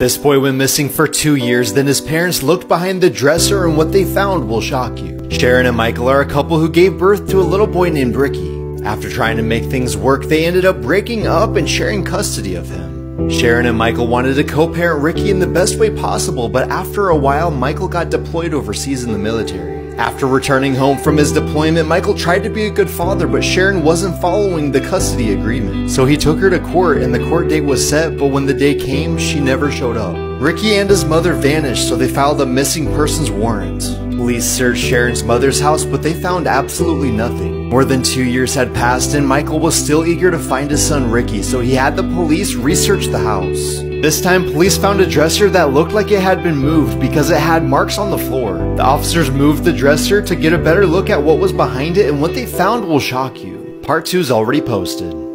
This boy went missing for two years, then his parents looked behind the dresser and what they found will shock you. Sharon and Michael are a couple who gave birth to a little boy named Ricky. After trying to make things work, they ended up breaking up and sharing custody of him. Sharon and Michael wanted to co-parent Ricky in the best way possible, but after a while, Michael got deployed overseas in the military. After returning home from his deployment, Michael tried to be a good father, but Sharon wasn't following the custody agreement. So he took her to court and the court date was set, but when the day came, she never showed up. Ricky and his mother vanished, so they filed a missing persons warrant. Police searched Sharon's mother's house, but they found absolutely nothing. More than two years had passed and Michael was still eager to find his son Ricky, so he had the police research the house. This time, police found a dresser that looked like it had been moved because it had marks on the floor. The officers moved the dresser to get a better look at what was behind it and what they found will shock you. Part 2 is already posted.